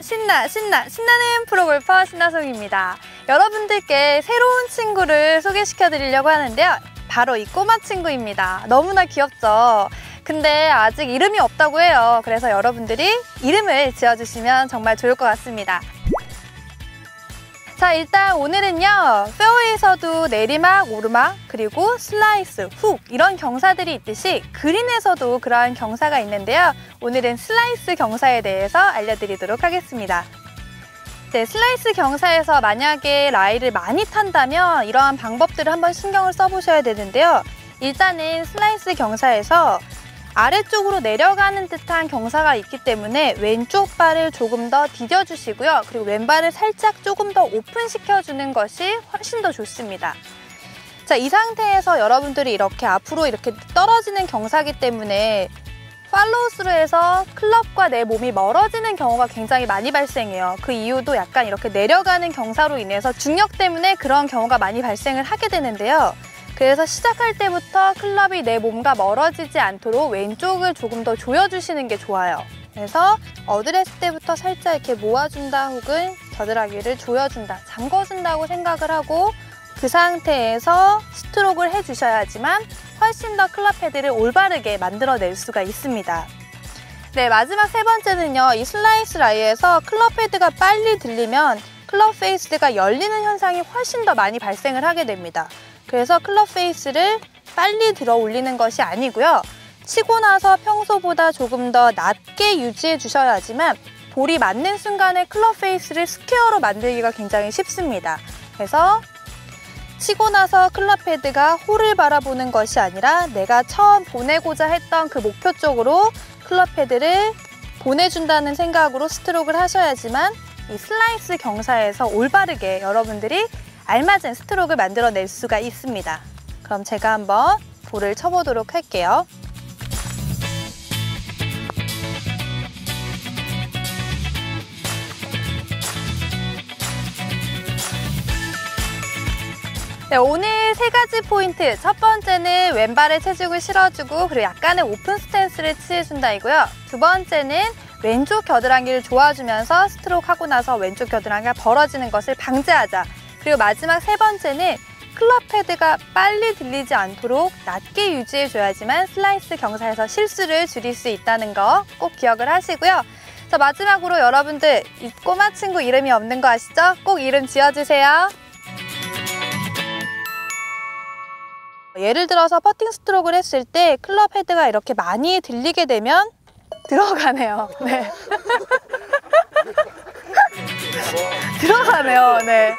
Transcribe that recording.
신나 신나 신나는 프로골퍼 신나송입니다. 여러분들께 새로운 친구를 소개시켜 드리려고 하는데요. 바로 이 꼬마 친구입니다. 너무나 귀엽죠? 근데 아직 이름이 없다고 해요. 그래서 여러분들이 이름을 지어주시면 정말 좋을 것 같습니다. 자 일단 오늘은요 페어웨이에서도 내리막, 오르막, 그리고 슬라이스, 훅 이런 경사들이 있듯이 그린에서도 그러한 경사가 있는데요. 오늘은 슬라이스 경사에 대해서 알려드리도록 하겠습니다. 네, 슬라이스 경사에서 만약에 라이를 많이 탄다면 이러한 방법들을 한번 신경을 써보셔야 되는데요. 일단은 슬라이스 경사에서 아래쪽으로 내려가는 듯한 경사가 있기 때문에 왼쪽 발을 조금 더 디뎌주시고요. 그리고 왼발을 살짝 조금 더 오픈시켜주는 것이 훨씬 더 좋습니다. 자, 이 상태에서 여러분들이 이렇게 앞으로 이렇게 떨어지는 경사기 때문에 팔로우스루 해서 클럽과 내 몸이 멀어지는 경우가 굉장히 많이 발생해요. 그 이유도 약간 이렇게 내려가는 경사로 인해서 중력 때문에 그런 경우가 많이 발생을 하게 되는데요. 그래서 시작할 때부터 클럽이 내 몸과 멀어지지 않도록 왼쪽을 조금 더 조여주시는 게 좋아요. 그래서 어드레스 때부터 살짝 이렇게 모아준다 혹은 겨드랑이를 조여준다, 잠궈준다고 생각을 하고 그 상태에서 스트로크를 해주셔야지만 훨씬 더 클럽 헤드를 올바르게 만들어낼 수가 있습니다. 네, 마지막 세 번째는요. 이 슬라이스 라이에서 클럽 헤드가 빨리 들리면 클럽 페이스가 열리는 현상이 훨씬 더 많이 발생을 하게 됩니다. 그래서 클럽 페이스를 빨리 들어 올리는 것이 아니고요. 치고 나서 평소보다 조금 더 낮게 유지해 주셔야지만 볼이 맞는 순간에 클럽 페이스를 스퀘어로 만들기가 굉장히 쉽습니다. 그래서 치고 나서 클럽 헤드가 홀을 바라보는 것이 아니라 내가 처음 보내고자 했던 그 목표 쪽으로 클럽 헤드를 보내준다는 생각으로 스트로크를 하셔야지만 이 슬라이스 경사에서 올바르게 여러분들이 알맞은 스트로크를 만들어낼 수가 있습니다. 그럼 제가 한번 볼을 쳐보도록 할게요. 네, 오늘 세 가지 포인트. 첫 번째는 왼발에 체중을 실어주고 그리고 약간의 오픈 스탠스를 취해준다이고요. 두 번째는 왼쪽 겨드랑이를 조아주면서 스트로크 하고 나서 왼쪽 겨드랑이가 벌어지는 것을 방지하자. 그리고 마지막 세 번째는 클럽 헤드가 빨리 들리지 않도록 낮게 유지해줘야지만 슬라이스 경사에서 실수를 줄일 수 있다는 거 꼭 기억을 하시고요. 자 마지막으로 여러분들 이 꼬마 친구 이름이 없는 거 아시죠? 꼭 이름 지어주세요. 예를 들어서 퍼팅 스트로크를 했을 때 클럽 헤드가 이렇게 많이 들리게 되면 들어가네요. 네. 들어가네요. 네.